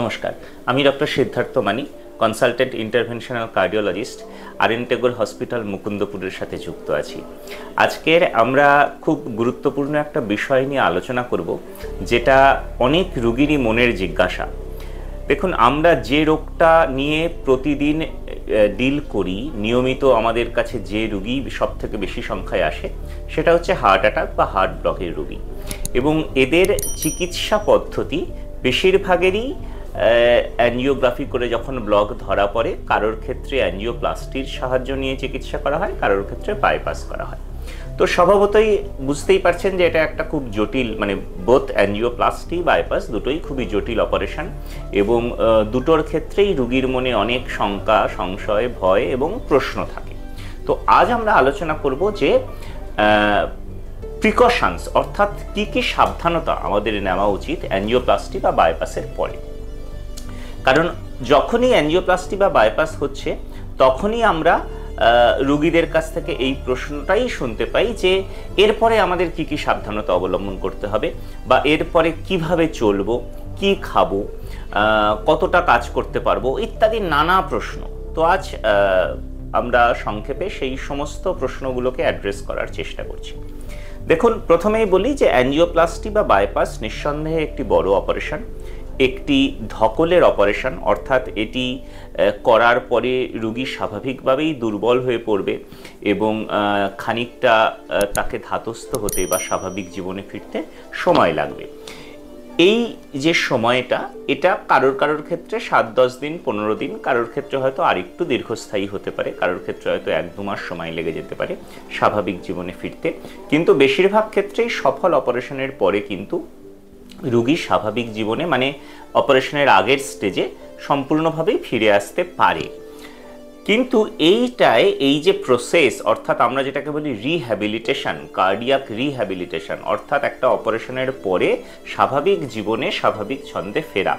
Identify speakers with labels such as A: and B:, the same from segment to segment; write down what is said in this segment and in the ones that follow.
A: নমস্কার। আমি doctor Siddharth Mani consultant interventional cardiologist R Tagore hospital মুকুন্দপুরের সাথে যুক্ত আছি। আজকের আমরা খুব গুরুত্বপূর্ণ একটা বিষয় নিয়ে আলোচনা করব, যেটা অনেক রুগীরই মনের জিজ্ঞাসা। দেখুন, আমরা যে রোগটা নিয়ে প্রতিদিন ডিল করি, নিয়মিত আমাদের কাছে যে রুগী সব থেকে বেশি সংখ্যায় আসে, সেটা হচ্ছে হার্ট অ্যাটাক বা হার্ট ব্লকের রুগী। এবং এদের চিকিৎসা পদ্ধতি বেশিরভাগেরই অ্যানজিওগ্রাফি করে যখন ব্লক ধরা পড়ে, কারোর ক্ষেত্রে অ্যানজিওপ্লাস্টির সাহায্য নিয়ে চিকিৎসা করা হয়, কারোর ক্ষেত্রে বাইপাস করা হয়। তো স্বভাবতই বুঝতেই পারছেন যে এটা একটা খুব জটিল মানে বোথ অ্যানজিওপ্লাস্টি বাইপাস দুটোই খুবই জটিল অপারেশন এবং দুটোর ক্ষেত্রেই রুগীর মনে অনেক শঙ্কা, সংশয়, ভয় এবং প্রশ্ন থাকে। তো আজ আমরা আলোচনা করব যে প্রিকশনস অর্থাৎ কি কি সাবধানতা আমাদের নেওয়া উচিত অ্যানজিওপ্লাস্টি বা বাইপাসের পরে। কারণ যখনই অ্যানজিওপ্লাস্টি বা বাইপাস হচ্ছে, তখনই আমরা রুগীদের কাছ থেকে এই প্রশ্নটাই শুনতে পাই যে এরপরে আমাদের কি কি সাবধানতা অবলম্বন করতে হবে বা এরপরে কীভাবে চলবো, কি খাব কতটা কাজ করতে পারব ইত্যাদি নানা প্রশ্ন। তো আজ আমরা সংক্ষেপে সেই সমস্ত প্রশ্নগুলোকে অ্যাড্রেস করার চেষ্টা করছি। দেখুন, প্রথমেই বলি যে অ্যানজিওপ্লাস্টি বা বাইপাস নিঃসন্দেহে একটি বড় অপারেশন একটি ধকলের অপারেশন অর্থাৎ এটি করার পরে রুগী স্বাভাবিকভাবেই দুর্বল হয়ে পড়বে এবং খানিকটা তাকে ধাতস্থ হতে বা স্বাভাবিক জীবনে ফিরতে সময় লাগবে। এই যে সময়টা, এটা কারোর কারোর ক্ষেত্রে সাত, দশ দিন, পনেরো দিন, কারোর ক্ষেত্রে হয়তো আরেকটু দীর্ঘস্থায়ী হতে পারে, কারোর ক্ষেত্রে হয়তো এক, দু মাস সময় লেগে যেতে পারে স্বাভাবিক জীবনে ফিরতে। কিন্তু বেশিরভাগ ক্ষেত্রেই সফল অপারেশনের পরে কিন্তু রুগী স্বাভাবিক জীবনে মানে অপারেশনের আগের স্টেজে সম্পূর্ণভাবেই ফিরে আসতে পারে। কিন্তু এইটায় এই যে প্রসেস অর্থাৎ আমরা যেটাকে বলি রিহ্যাবিলিটেশন কার্ডিয়াক রিহ্যাবিলিটেশন অর্থাৎ একটা অপারেশনের পরে স্বাভাবিক জীবনে স্বাভাবিক ছন্দে ফেরা।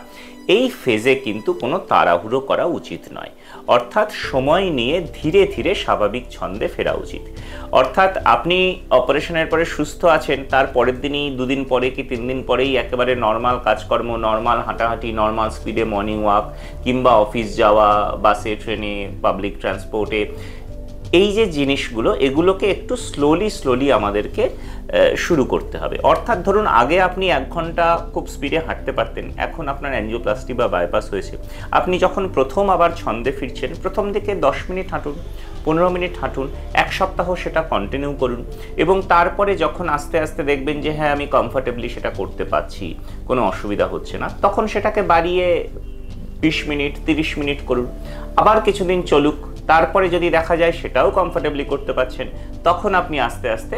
A: এই ফেজে কিন্তু কোনো তাড়াহুড়ো করা উচিত নয়। অর্থাৎ সময় নিয়ে ধীরে ধীরে স্বাভাবিক ছন্দে ফেরা উচিত। অর্থাৎ আপনি অপারেশনের পরে সুস্থ আছেন, তার পরের দিনই, দুদিন পরে কি তিন দিন পরেই একেবারে নর্মাল কাজকর্ম নর্মাল হাঁটাহাঁটি নর্মাল স্পিডে মর্নিং ওয়াক কিংবা অফিস যাওয়া বাসে ট্রেনে পাবলিক ট্রান্সপোর্টে এই যে জিনিসগুলো, এগুলোকে একটু স্লোলি স্লোলি আমাদেরকে শুরু করতে হবে। অর্থাৎ ধরুন, আগে আপনি এক ঘণ্টা খুব স্পিডে হাঁটতে পারতেন, এখন আপনার অ্যানজিওপ্লাস্টি বা বাইপাস হয়েছে। আপনি যখন প্রথম আবার ছন্দে ফিরছেন, প্রথম দিকে দশ মিনিট হাঁটুন, পনেরো মিনিট হাঁটুন, এক সপ্তাহ সেটা কন্টিনিউ করুন এবং তারপরে যখন আস্তে আস্তে দেখবেন যে হ্যাঁ আমি কমফর্টেবলি সেটা করতে পারছি, কোনো অসুবিধা হচ্ছে না, তখন সেটাকে বাড়িয়ে বিশ মিনিট, তিরিশ মিনিট করুন। আবার কিছুদিন চলুক তারপরে যদি দেখা যায় সেটাও কমফোর্টেবলি করতে পারছেন, তখন আপনি আস্তে আস্তে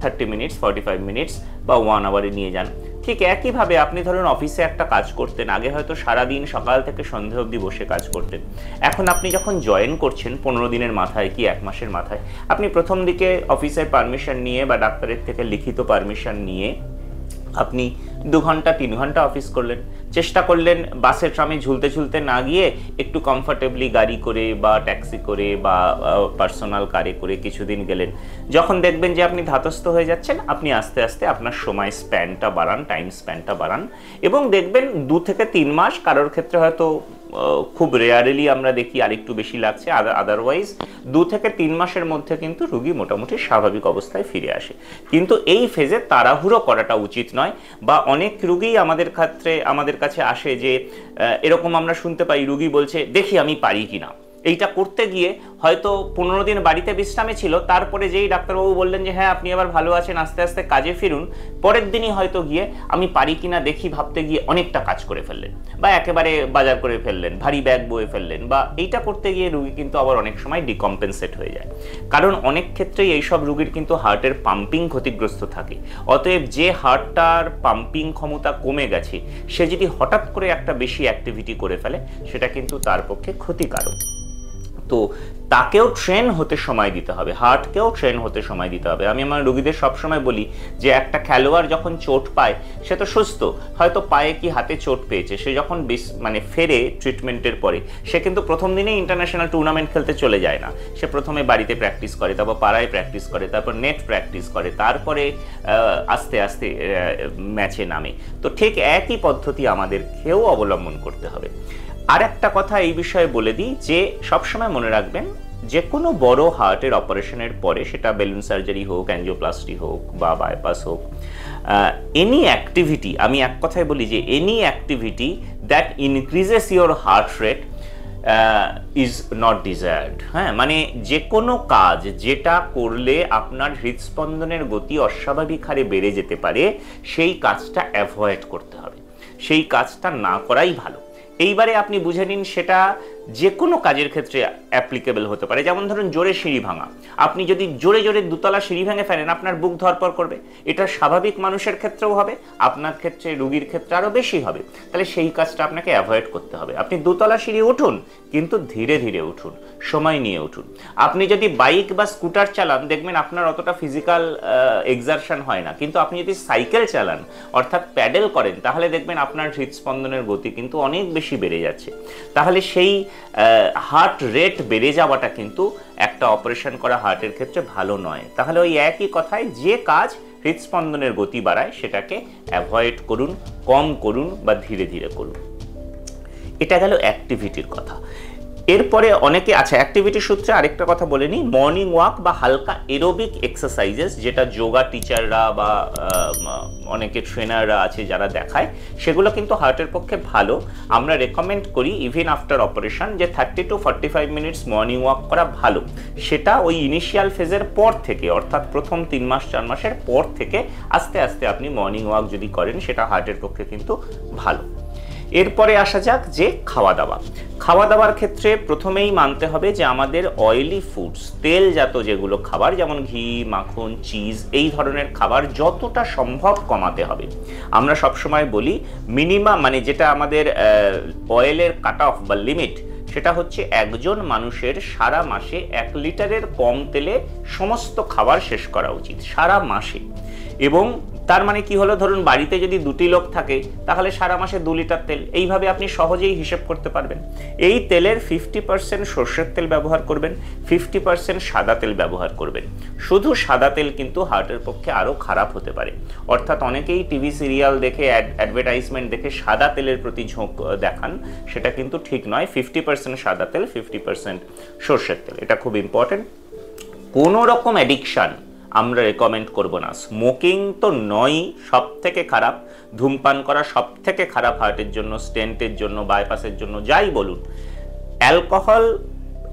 A: thirty minutes forty five minutes বা ওয়ান আওয়ারে নিয়ে যান। ঠিক একইভাবে আপনি ধরুন অফিসে একটা কাজ করতেন, আগে হয়তো সারাদিন সকাল থেকে সন্ধে অবধি বসে কাজ করতেন। এখন আপনি যখন জয়েন করছেন, পনেরো দিনের মাথায় কি এক মাসের মাথায়, আপনি প্রথম দিকে অফিসের পারমিশন নিয়ে বা ডাক্তারের থেকে লিখিত পারমিশন নিয়ে আপনি দু ঘণ্টা, তিন ঘণ্টা অফিস করলেন। চেষ্টা করলেন বাসের ট্রামে ঝুলতে ঝুলতে না গিয়ে একটু কমফর্টেবলি গাড়ি করে বা ট্যাক্সি করে বা পার্সোনাল কারে করে কিছুদিন গেলেন। যখন দেখবেন যে আপনি ধাতস্থ হয়ে যাচ্ছেন, আপনি আস্তে আস্তে আপনার সময় স্প্যানটা বাড়ান টাইম স্প্যানটা বাড়ান এবং দেখবেন দু থেকে তিন মাস কারোর ক্ষেত্রে হয়তো খুব রেয়ারেলি আমরা দেখি আরেকটু বেশি লাগছে আদারওয়াইজ দু থেকে তিন মাসের মধ্যে কিন্তু রুগী মোটামুটি স্বাভাবিক অবস্থায় ফিরে আসে। কিন্তু এই ফেজে তাড়াহুড়ো করাটা উচিত নয় বা অনেক রুগী আমাদের ক্ষেত্রে, আমাদের কাছে আসে যে এরকম আমরা শুনতে পাই, রুগী বলছে, দেখি আমি পারি কি না এইটা করতে গিয়ে হয়তো পনেরো দিন বাড়িতে বিশ্রামে ছিল, তারপরে যেই ডাক্তারবাবু বললেন যে হ্যাঁ আপনি আবার ভালো আছেন, আস্তে আস্তে কাজে ফিরুন। পরের দিনই হয়তো গিয়ে, আমি পারি কিনা দেখি, ভাবতে গিয়ে অনেকটা কাজ করে ফেললেন বা একেবারে বাজার করে ফেললেন, ভারী ব্যাগ বয়ে ফেললেন বা এইটা করতে গিয়ে রুগী কিন্তু আবার অনেক সময় ডিকম্পেনসেট হয়ে যায়। কারণ অনেক ক্ষেত্রেই এইসব রুগীর কিন্তু হার্টের পাম্পিং ক্ষতিগ্রস্ত থাকে। অতএব যে হার্টটার পাম্পিং ক্ষমতা কমে গেছে, সে যদি হঠাৎ করে একটা বেশি অ্যাক্টিভিটি করে ফেলে, সেটা কিন্তু তার পক্ষে ক্ষতিকারক। তো তো তাকেও ট্রেন হতে সময় দিতে হবে, হার্টকেও ট্রেন হতে সময় দিতে হবে। আমি আমার রোগীদের সবসময় বলি যে, একটা খেলোয়াড় যখন চোট পায়, সে তো সুস্থ, হয়তো পায়ে কি হাতে চোট পেয়েছে, সে যখন মানে ফেরে ট্রিটমেন্টের পরে, সে কিন্তু প্রথম দিনেই ইন্টারন্যাশনাল টুর্নামেন্ট খেলতে চলে যায় না। সে প্রথমে বাড়িতে প্র্যাকটিস করে, তারপর পাড়ায় প্র্যাকটিস করে, তারপর নেট প্র্যাকটিস করে, তারপরে আস্তে আস্তে ম্যাচে নামে। তো ঠিক একই পদ্ধতি আমাদেরকেও অবলম্বন করতে হবে। আর একটা কথা এই বিষয়ে বলে দিই যে সবসময় মনে রাখবেন যে কোনো বড় হার্টের অপারেশনের পরে, সেটা বেলুন সার্জারি হোক, অ্যাঞ্জিওপ্লাস্টি হোক বা বাইপাস হোক এনি অ্যাক্টিভিটি আমি এক কথায় বলি যে any activity that increases your heart rate is not desired হ্যাঁ মানে যে কোনো কাজ যেটা করলে আপনার হৃদস্পন্দনের গতি অস্বাভাবিক হারে বেড়ে যেতে পারে, সেই কাজটা অ্যাভয়েড করতে হবে। সেই কাজটা না করাই ভালো। এইবারে আপনি বুঝে নিন সেটা যে কোনো কাজের ক্ষেত্রে অ্যাপ্লিকেবল হতে পারে। যেমন ধরুন, জোরে সিঁড়ি ভাঙা। আপনি যদি জোরে জোরে দুতলা সিঁড়ি ভেঙে ফেলেন, আপনার বুক ধরপর করবে। এটা স্বাভাবিক মানুষের ক্ষেত্রেও হবে, আপনার ক্ষেত্রে রুগীর ক্ষেত্রে আরও বেশি হবে। তাহলে সেই কাজটা আপনাকে অ্যাভয়েড করতে হবে। আপনি দুতলা সিঁড়ি উঠুন, কিন্তু ধীরে ধীরে উঠুন, সময় নিয়ে উঠুন। আপনি যদি বাইক বা স্কুটার চালান, দেখবেন আপনার অতটা ফিজিক্যাল এক্সারশন হয় না। কিন্তু আপনি যদি সাইকেল চালান, অর্থাৎ প্যাডেল করেন, তাহলে দেখবেন আপনার হৃদস্পন্দনের গতি কিন্তু অনেক বেশি বেড়ে যাচ্ছে। তাহলে সেই হার্ট রেট বেড়ে যাওয়াটা কিন্তু একটা অপারেশন করা হার্টের ক্ষেত্রে ভালো নয়। তাহলে ওই একই কথায় যে কাজ হৃদস্পন্দনের গতি বাড়ায় সেটাকে অ্যাভয়েড করুন, কম করুন বা ধীরে ধীরে করুন। এটা গেল অ্যাক্টিভিটির কথা। এরপরে অনেকে আচ্ছা অ্যাক্টিভিটি সূত্রে আরেকটা কথা বলে নিই মর্নিং ওয়াক বা হালকা এরোবিক এক্সারসাইজেস যেটা যোগা টিচাররা বা অনেকে ট্রেনাররা আছে যারা দেখায়, সেগুলো কিন্তু হার্টের পক্ষে ভালো। আমরা রেকমেন্ড করি ইভেন আফটার অপারেশন যে thirty to forty five minutes morning walk করা ভালো। সেটা ওই ইনিশিয়াল ফেজের পর থেকে, অর্থাৎ প্রথম তিন মাস, চার মাসের পর থেকে আস্তে আস্তে আপনি মর্নিং ওয়াক যদি করেন, সেটা হার্টের পক্ষে কিন্তু ভালো। এরপরে আসা যাক যে খাওয়া দাওয়া খাওয়া দাওয়ার ক্ষেত্রে প্রথমেই মানতে হবে যে আমাদের অয়েলি ফুডস তেলজাত যেগুলো খাবার, যেমন ঘি, মাখন চিজ এই ধরনের খাবার যতটা সম্ভব কমাতে হবে। আমরা সবসময় বলি মিনিমাম মানে যেটা আমাদের অয়েলের কাট অফ বা লিমিট সেটা হচ্ছে একজন মানুষের সারা মাসে এক লিটারের কম তেলে সমস্ত খাবার শেষ করা উচিত, সারা মাসে। এবং তার মানে কি হলো? ধরুন বাড়িতে যদি দুটি লোক থাকে, তাহলে সারা মাসে দু লিটার তেল। এইভাবে আপনি সহজেই হিসেব করতে পারবেন। এই তেলের ফিফটি পার্সেন্ট সর্ষের তেল ব্যবহার করবেন ফিফটি পার্সেন্ট সাদা তেল ব্যবহার করবেন। শুধু সাদা তেল কিন্তু হার্টের পক্ষে আরও খারাপ হতে পারে। অর্থাৎ অনেকেই টিভি সিরিয়াল দেখে অ্যাডভার্টাইজমেন্ট দেখে সাদা তেলের প্রতি ঝোঁক দেখান। সেটা কিন্তু ঠিক নয়। ফিফটি পার্সেন্ট সাদা তেল ফিফটি পার্সেন্ট সর্ষের তেল। এটা খুব ইম্পর্টেন্ট কোনো রকম অ্যাডিকশান আমরা রেকমেন্ড করব না। স্মোকিং তো নয়ই সব থেকে খারাপ। ধূমপান করা সব থেকে খারাপ হার্টের জন্য স্টেন্টের জন্য বাইপাসের জন্য, যাই বলুন। অ্যালকোহল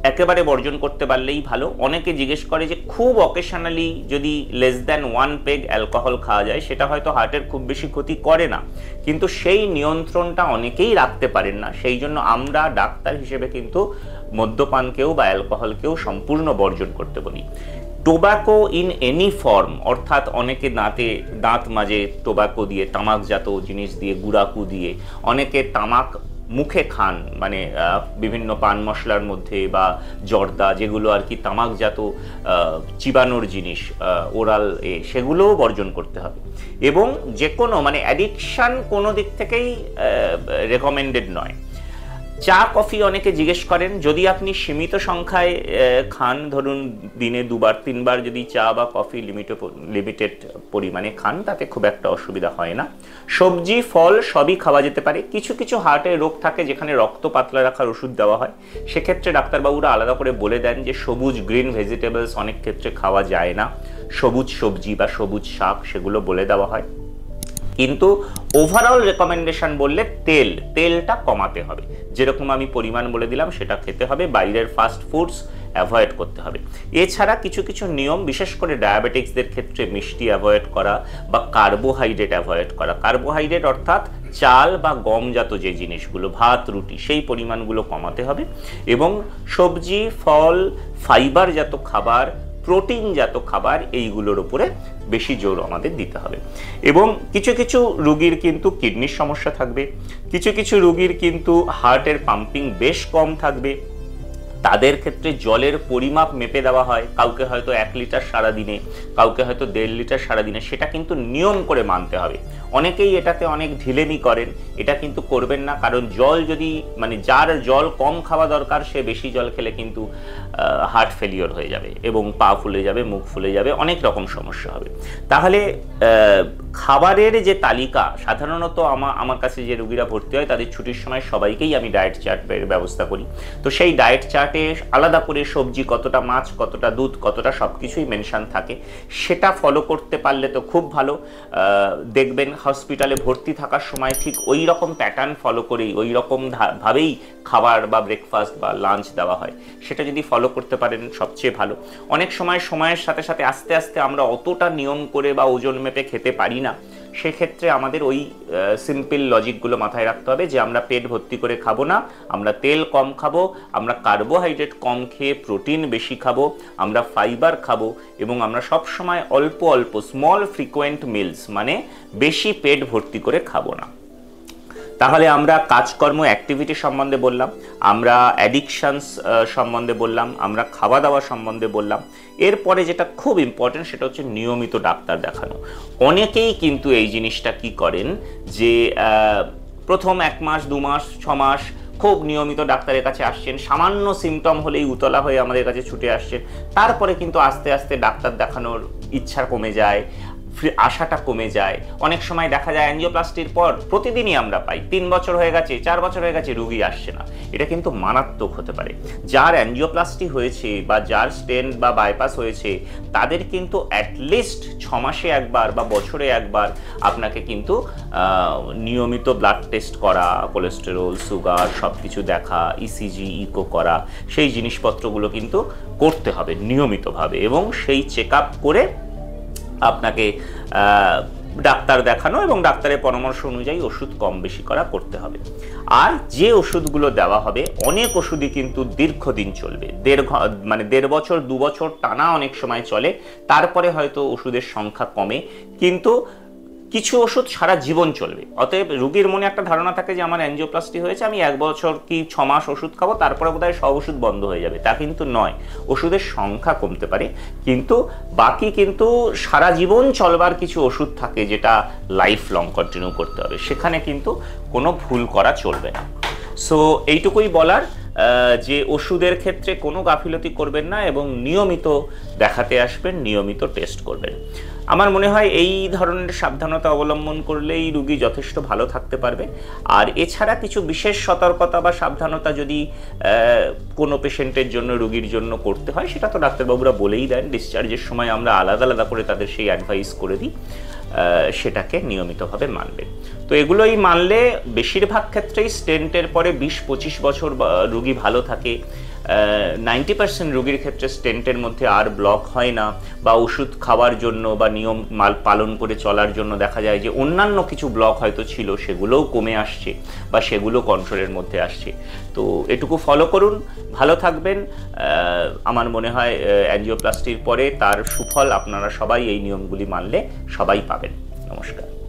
A: একেবারে বর্জন করতে পারলেই ভালো। অনেকে জিজ্ঞেস করে যে, খুব অকেশনালি যদি less than one peg alcohol খাওয়া যায়, সেটা হয়তো হার্টের খুব বেশি ক্ষতি করে না। কিন্তু সেই নিয়ন্ত্রণটা অনেকেই রাখতে পারেন না। সেই জন্য আমরা ডাক্তার হিসেবে কিন্তু মদ্যপানকেও বা অ্যালকোহলকেও সম্পূর্ণ বর্জন করতে বলি। টোব্যাকো ইন এনি ফর্ম, অর্থাৎ অনেকে দাঁতে, দাঁত মাঝে টোব্যাকো দিয়ে, তামাকজাত জিনিস দিয়ে, গুড়াকু দিয়ে, অনেকে তামাক মুখে খান মানে বিভিন্ন পান মশলার মধ্যে বা জর্দা যেগুলো আর কি তামাকজাত চিবানোর জিনিস ওরাল এ, সেগুলোও বর্জন করতে হবে। এবং যে কোনো মানে অ্যাডিকশান কোনো দিক থেকেই রেকমেন্ডেড নয়। চা, কফি অনেকে জিজ্ঞেস করেন, যদি আপনি সীমিত সংখ্যায় খান, ধরুন দিনে দুবার, তিনবার যদি চা বা কফি লিমিটে লিমিটেড পরিমাণে খান, তাতে খুব একটা অসুবিধা হয় না। সবজি, ফল সবই খাওয়া যেতে পারে। কিছু কিছু হার্টের রোগ থাকে যেখানে রক্ত পাতলা রাখার ওষুধ দেওয়া হয়। সেক্ষেত্রে ডাক্তারবাবুরা আলাদা করে বলে দেন যে সবুজ গ্রিন ভেজিটেবলস অনেক ক্ষেত্রে খাওয়া যায় না। সবুজ সবজি বা সবুজ শাক, সেগুলো বলে দেওয়া হয়। কিন্তু ওভারঅল রেকমেন্ডেশন বললে তেল, তেলটা কমাতে হবে। যেরকম আমি পরিমাণ বলে দিলাম, সেটা খেতে হবে, বাইরের ফাস্ট ফুডস অ্যাভয়েড করতে হবে। এছাড়া কিছু কিছু নিয়ম, বিশেষ করে ডায়াবেটিক্সদের ক্ষেত্রে মিষ্টি অ্যাভয়েড করা বা কার্বোহাইড্রেট অ্যাভয়েড করা। কার্বোহাইড্রেট অর্থাৎ চাল বা গমজাত যে জিনিসগুলো, ভাত, রুটি, সেই পরিমাণগুলো কমাতে হবে এবং সবজি, ফল ফাইবারজাত খাবার প্রোটিনজাত খাবার এইগুলোর উপরে বেশি জোর আমাদের দিতে হবে। এবং কিছু কিছু রুগীর কিন্তু কিডনির সমস্যা থাকবে, কিছু কিছু রুগীর কিন্তু হার্টের পাম্পিং বেশ কম থাকবে তাদের ক্ষেত্রে জলের পরিমাপ মেপে দেওয়া হয়। কাউকে হয়তো এক লিটার সারাদিনে কাউকে হয়তো দেড় লিটার সারাদিনে সেটা কিন্তু নিয়ম করে মানতে হবে। অনেকেই এটাতে অনেক ঢিলেমি করেন, এটা কিন্তু করবেন না, কারণ জল যদি মানে যার জল কম খাওয়া দরকার, সে বেশি জল খেলে কিন্তু হার্ট ফেলিওর হয়ে যাবে এবং পা ফুলে যাবে, মুখ ফুলে যাবে, অনেক রকম সমস্যা হবে। তাহলে খাবারের যে তালিকা, সাধারণত আমার আমার কাছে যে রুগীরা ভর্তি হয়, তাদের ছুটির সময় সবাইকেই আমি ডায়েট চার্টের ব্যবস্থা করি। তো সেই ডায়েট চার্টে আলাদা করে সবজি, কতটা মাছ, কতটা দুধ, কতটা সব কিছুই মেনশান থাকে। সেটা ফলো করতে পারলে তো খুব ভালো। দেখবেন হসপিটালে ভর্তি থাকার সময় ঠিক ওই রকম প্যাটার্ন ফলো করেই, ওই রকম ভাবেই খাবার বা ব্রেকফাস্ট বা লাঞ্চ দেওয়া হয়। সেটা যদি ফলো করতে পারেন, সবচেয়ে ভালো। অনেক সময় সময়ের সাথে সাথে আস্তে আস্তে আমরা অতটা নিয়ম করে বা ওজন মেপে খেতে পারি না। সেক্ষেত্রে আমাদের ওই সিম্পল লজিকগুলো মাথায় রাখতে হবে যে আমরা পেট ভর্তি করে খাব না, আমরা তেল কম খাব, আমরা কার্বোহাইড্রেট কম খেয়ে প্রোটিন বেশি খাব, আমরা ফাইবার খাব এবং আমরা সব সময় অল্প অল্প স্মল ফ্রিকোয়েন্ট মিলস মানে বেশি পেট ভর্তি করে খাব না। তাহলে আমরা কাজকর্ম অ্যাক্টিভিটি সম্বন্ধে বললাম, আমরা অ্যাডিকশানস সম্বন্ধে বললাম, আমরা খাওয়া দাওয়া সম্বন্ধে বললাম। এরপরে যেটা খুব ইম্পর্টেন্ট সেটা হচ্ছে নিয়মিত ডাক্তার দেখানো। অনেকেই কিন্তু এই জিনিসটা কি করেন যে প্রথম এক মাস, দু মাস, ছ মাস খুব নিয়মিত ডাক্তারের কাছে আসছেন, সামান্য সিমটম হলেই উতলা হয়ে আমাদের কাছে ছুটে আসছেন। তারপরে কিন্তু আস্তে আস্তে ডাক্তার দেখানোর ইচ্ছা কমে যায় আশাটা কমে যায়। অনেক সময় দেখা যায় অ্যাঞ্জিওপ্লাস্টির পর প্রতিদিনই আমরা পাই। তিন বছর হয়ে গেছে, চার বছর হয়ে গেছে রুগী আসছে না। এটা কিন্তু মারাত্মক হতে পারে। যার অ্যাঞ্জিওপ্লাস্টি হয়েছে বা যার স্টেন্ট বা বাইপাস হয়েছে, তাদের কিন্তু অ্যাটলিস্ট ছ মাসে একবার বা বছরে একবার আপনাকে কিন্তু নিয়মিত ব্লাড টেস্ট করা কোলেস্টেরল সুগার সব কিছু দেখা ইসিজি e ইকো করা, সেই জিনিসপত্রগুলো কিন্তু করতে হবে নিয়মিতভাবে এবং সেই চেক করে আপনাকে ডাক্তার দেখানো এবং ডাক্তারের পরামর্শ অনুযায়ী ওষুধ কম বেশি করা করতে হবে। আর যে ওষুধগুলো দেওয়া হবে, অনেক ওষুধই কিন্তু দীর্ঘদিন চলবে। দেড় মানে দেড় বছর, দু বছর টানা অনেক সময় চলে, তারপরে হয়তো ওষুধের সংখ্যা কমে। কিন্তু কিছু ওষুধ সারা জীবন চলবে। অতএব রুগীর মনে একটা ধারণা থাকে যে, আমার অ্যাঞ্জিওপ্লাস্টি হয়েছে, আমি এক বছর কি ছ মাস ওষুধ খাব, তারপরে বোধহয় সব ওষুধ বন্ধ হয়ে যাবে। তা কিন্তু নয়। ওষুধের সংখ্যা কমতে পারে, কিন্তু বাকি কিন্তু সারা জীবন চলবার কিছু ওষুধ থাকে, যেটা লাইফ লং কন্টিনিউ করতে হবে। সেখানে কিন্তু কোনো ভুল করা চলবে না। সো এইটুকুই বলার যে ওষুধের ক্ষেত্রে কোনো গাফিলতি করবেন না এবং নিয়মিত দেখাতে আসবেন, নিয়মিত টেস্ট করবেন। আমার মনে হয় এই ধরনের সাবধানতা অবলম্বন করলেই রুগী যথেষ্ট ভালো থাকতে পারবে। আর এছাড়া কিছু বিশেষ সতর্কতা বা সাবধানতা যদি কোনো পেশেন্টের জন্য, রুগীর জন্য করতে হয়, সেটা তো ডাক্তারবাবুরা বলেই দেন। ডিসচার্জের সময় আমরা আলাদা আলাদা করে তাদের সেই অ্যাডভাইস করে দিই সেটাকে নিয়মিতভাবে মানবে তো এগুলোই মানলে বেশিরভাগ ক্ষেত্রেই স্টেন্টের পরে বিশ, পঁচিশ বছর রুগী ভালো থাকে। নাইনটি পার্সেন্ট রোগীর ক্ষেত্রে স্টেন্টের মধ্যে আর ব্লক হয় না বা ওষুধ খাওয়ার জন্য বা নিয়ম মাল পালন করে চলার জন্য দেখা যায় যে অন্যান্য কিছু ব্লক হয়তো ছিল, সেগুলোও কমে আসছে বা সেগুলো কন্ট্রোলের মধ্যে আসছে। তো এটুকু ফলো করুন, ভালো থাকবেন। আমার মনে হয় অ্যাঞ্জিওপ্লাস্টির পরে তার সুফল আপনারা সবাই এই নিয়মগুলি মানলে সবাই পাবেন। নমস্কার।